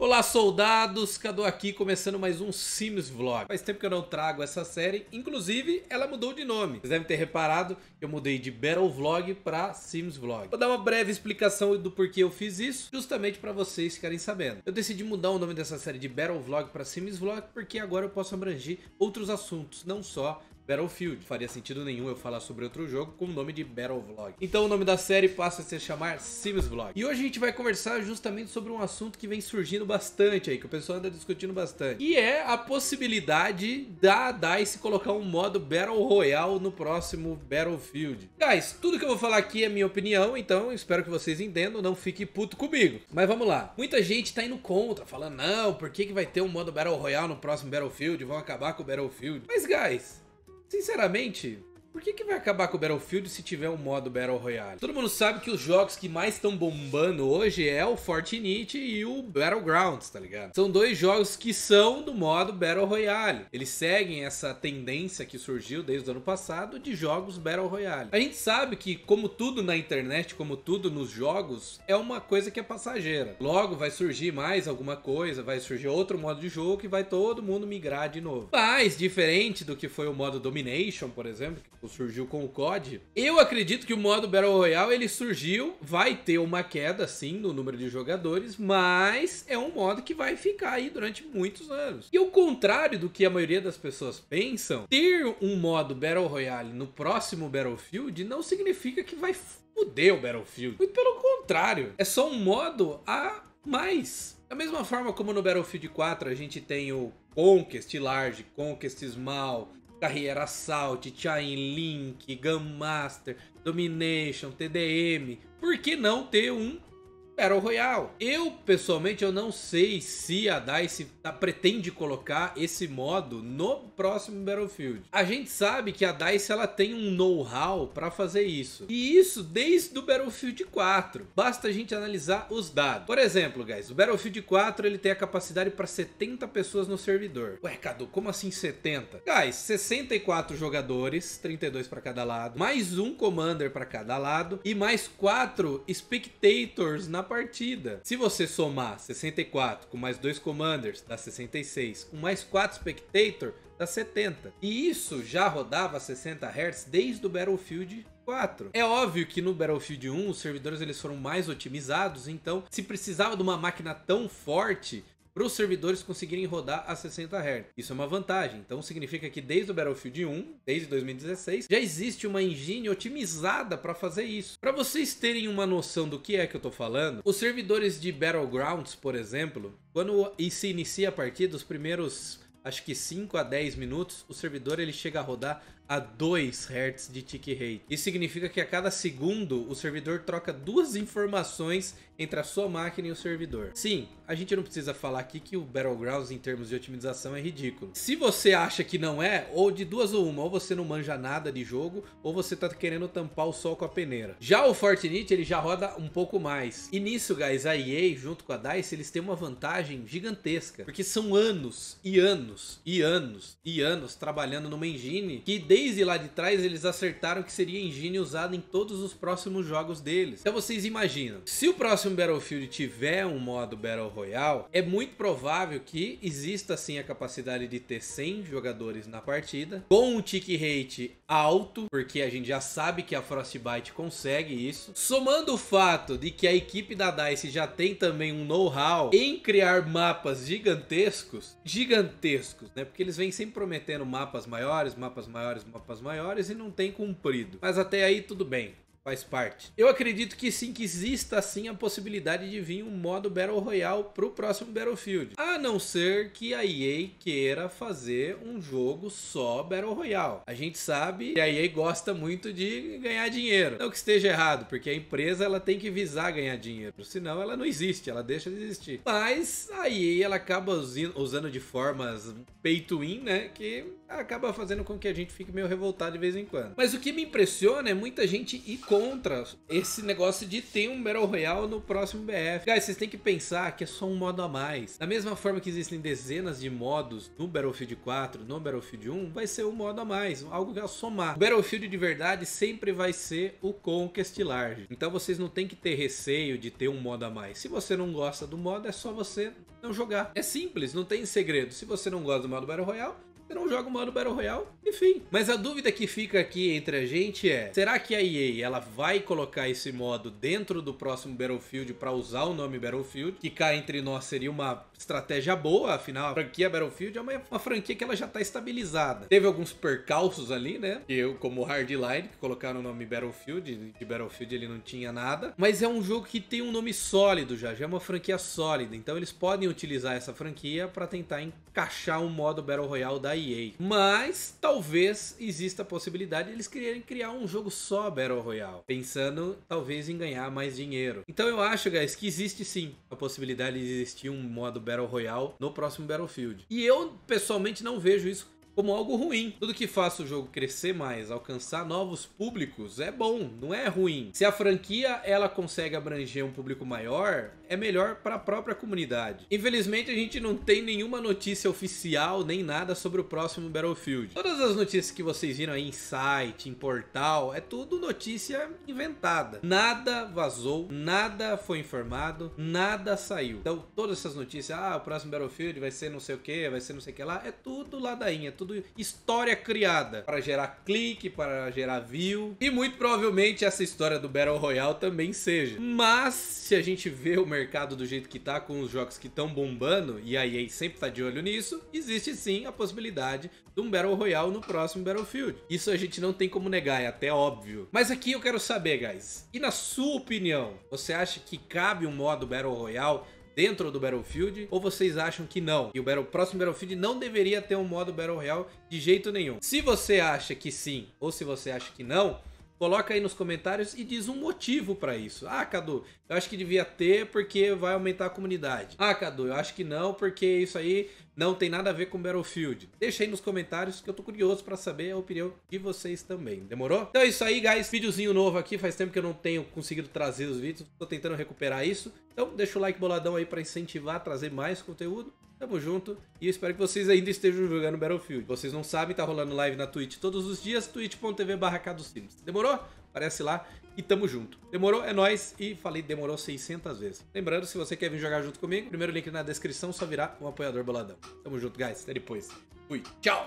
Olá, soldados! Cadu aqui, começando mais um Sims Vlog. Faz tempo que eu não trago essa série, inclusive ela mudou de nome. Vocês devem ter reparado que eu mudei de Battle Vlog para Sims Vlog. Vou dar uma breve explicação do porquê eu fiz isso, justamente para vocês ficarem sabendo. Eu decidi mudar o nome dessa série de Battle Vlog para Sims Vlog porque agora eu posso abranger outros assuntos, não só Battlefield. Faria sentido nenhum eu falar sobre outro jogo com o nome de Battle Vlog. Então o nome da série passa a se chamar Sims Vlog. E hoje a gente vai conversar justamente sobre um assunto que vem surgindo bastante aí, que o pessoal anda discutindo bastante. E é a possibilidade da DICE colocar um modo Battle Royale no próximo Battlefield. Guys, tudo que eu vou falar aqui é minha opinião, então espero que vocês entendam, não fique puto comigo. Mas vamos lá. Muita gente tá indo contra, falando, não, por que, que vai ter um modo Battle Royale no próximo Battlefield? Vão acabar com o Battlefield. Mas, guys, Sinceramente, por que, que vai acabar com o Battlefield se tiver um modo Battle Royale? Todo mundo sabe que os jogos que mais estão bombando hoje é o Fortnite e o Battlegrounds, tá ligado? São dois jogos que são do modo Battle Royale. Eles seguem essa tendência que surgiu desde o ano passado de jogos Battle Royale. A gente sabe que, como tudo na internet, como tudo nos jogos, é uma coisa que é passageira. Logo vai surgir mais alguma coisa, vai surgir outro modo de jogo que vai todo mundo migrar de novo. Mas, diferente do que foi o modo Domination, por exemplo, surgiu com o COD. Eu acredito que o modo Battle Royale ele surgiu, vai ter uma queda sim no número de jogadores, mas é um modo que vai ficar aí durante muitos anos. E ao contrário do que a maioria das pessoas pensam, ter um modo Battle Royale no próximo Battlefield não significa que vai fuder o Battlefield. Muito pelo contrário, é só um modo a mais. Da mesma forma como no Battlefield 4 a gente tem o Conquest Large, Conquest Small, Carreira Assault, Chain Link, Gun Master, Domination, TDM. Por que não ter um Battle Royale. Eu, pessoalmente, eu não sei se a DICE tá, pretende colocar esse modo no próximo Battlefield. A gente sabe que a DICE ela tem um know-how para fazer isso. E isso desde o Battlefield 4. Basta a gente analisar os dados. Por exemplo, guys, o Battlefield 4 ele tem a capacidade para 70 pessoas no servidor. Ué, Cadu, como assim 70? Guys, 64 jogadores, 32 para cada lado, mais um commander para cada lado e mais 4 spectators na partida. Se você somar 64 com mais dois commanders, dá 66, com mais 4 spectator, dá 70. E isso já rodava a 60 Hz desde o Battlefield 4. É óbvio que no Battlefield 1 os servidores eles foram mais otimizados, então se precisava de uma máquina tão forte, para os servidores conseguirem rodar a 60 Hz. Isso é uma vantagem, então significa que desde o Battlefield 1, desde 2016, já existe uma engine otimizada para fazer isso. Para vocês terem uma noção do que é que eu estou falando, os servidores de Battlegrounds, por exemplo, quando se inicia a partida, os primeiros acho que 5 a 10 minutos, o servidor ele chega a rodar a 2 Hz de tick rate. Isso significa que a cada segundo o servidor troca duas informações entre a sua máquina e o servidor. Sim, a gente não precisa falar aqui que o Battlegrounds em termos de otimização é ridículo. Se você acha que não é, ou de duas ou uma, ou você não manja nada de jogo, ou você tá querendo tampar o sol com a peneira. Já o Fortnite, ele já roda um pouco mais. E nisso, guys, a EA junto com a DICE, eles têm uma vantagem gigantesca, porque são anos e anos e anos e anos trabalhando numa engine que desde desde lá de trás eles acertaram que seria engine usado em todos os próximos jogos deles. Então vocês imaginam, se o próximo Battlefield tiver um modo Battle Royale, é muito provável que exista sim a capacidade de ter 100 jogadores na partida, com um tick rate alto, porque a gente já sabe que a Frostbite consegue isso. Somando o fato de que a equipe da DICE já tem também um know-how em criar mapas gigantescos, gigantescos, né? Porque eles vêm sempre prometendo mapas maiores, mapas maiores, mapas maiores e não tem cumprido. Mas até aí tudo bem faz parte. Eu acredito que sim, que exista sim a possibilidade de vir um modo Battle Royale pro próximo Battlefield. A não ser que a EA queira fazer um jogo só Battle Royale. A gente sabe que a EA gosta muito de ganhar dinheiro. Não que esteja errado, porque a empresa ela tem que visar ganhar dinheiro, senão ela não existe, ela deixa de existir. Mas a EA ela acaba usando de formas pay to win, né, que acaba fazendo com que a gente fique meio revoltado de vez em quando. Mas o que me impressiona é muita gente ir contra esse negócio de ter um Battle Royale no próximo BF. Guys, vocês têm que pensar que é só um modo a mais. Da mesma forma que existem dezenas de modos no Battlefield 4, no Battlefield 1, vai ser um modo a mais, algo que é somar. O Battlefield de verdade sempre vai ser o Conquest Large. Então vocês não tem que ter receio de ter um modo a mais. Se você não gosta do modo, é só você não jogar. É simples, não tem segredo. Se você não gosta do modo Battle Royale, você não joga o modo Battle Royale, enfim. Mas a dúvida que fica aqui entre a gente é, será que a EA ela vai colocar esse modo dentro do próximo Battlefield para usar o nome Battlefield, que cá entre nós seria uma estratégia boa, afinal a franquia Battlefield é uma, uma franquia que ela já está estabilizada. Teve alguns percalços ali, né? Eu, como Hardline, que colocaram o nome Battlefield, de Battlefield ele não tinha nada, mas é um jogo que tem um nome sólido já, já é uma franquia sólida, então eles podem utilizar essa franquia para tentar encaixar um modo Battle Royale da EA. Mas talvez exista a possibilidade de eles quererem criar um jogo só Battle Royale, pensando talvez em ganhar mais dinheiro. Então eu acho, guys, que existe sim a possibilidade de existir um modo Battle Royale no próximo Battlefield. E eu pessoalmente não vejo isso como algo ruim. Tudo que faça o jogo crescer mais, alcançar novos públicos é bom, não é ruim. Se a franquia ela consegue abranger um público maior, é melhor para a própria comunidade. Infelizmente a gente não tem nenhuma notícia oficial nem nada sobre o próximo Battlefield. Todas as notícias que vocês viram aí em site, em portal, é tudo notícia inventada. Nada vazou, nada foi informado, nada saiu. Então todas essas notícias, ah, o próximo Battlefield vai ser não sei o que, vai ser não sei o que lá, é tudo ladainha, é tudo história criada para gerar clique, para gerar view. E muito provavelmente essa história do Battle Royale também seja. Mas se a gente vê o mercado do jeito que tá, com os jogos que estão bombando, e a EA sempre tá de olho nisso, existe sim a possibilidade de um Battle Royale no próximo Battlefield. Isso a gente não tem como negar, é até óbvio. Mas aqui eu quero saber, guys, e na sua opinião, você acha que cabe um modo Battle Royale dentro do Battlefield ou vocês acham que não? E o Battle, próximo Battlefield não deveria ter um modo Battle Royale de jeito nenhum. Se você acha que sim ou se você acha que não, Coloca aí nos comentários e diz um motivo para isso. Ah, Cadu, eu acho que devia ter porque vai aumentar a comunidade. Ah, Cadu, eu acho que não porque isso aí não tem nada a ver com Battlefield. Deixa aí nos comentários que eu tô curioso para saber a opinião de vocês também. Demorou? Então é isso aí, guys. Videozinho novo aqui. Faz tempo que eu não tenho conseguido trazer os vídeos. Tô tentando recuperar isso. Então deixa o like boladão aí para incentivar, trazer mais conteúdo. Tamo junto e eu espero que vocês ainda estejam jogando Battlefield. Vocês não sabem, tá rolando live na Twitch todos os dias, twitch.tv barra Demorou? Aparece lá e tamo junto. Demorou? É nóis e falei demorou 600 vezes. Lembrando, se você quer vir jogar junto comigo, primeiro link na descrição, só virar um apoiador boladão. Tamo junto, guys. Até depois. Fui. Tchau!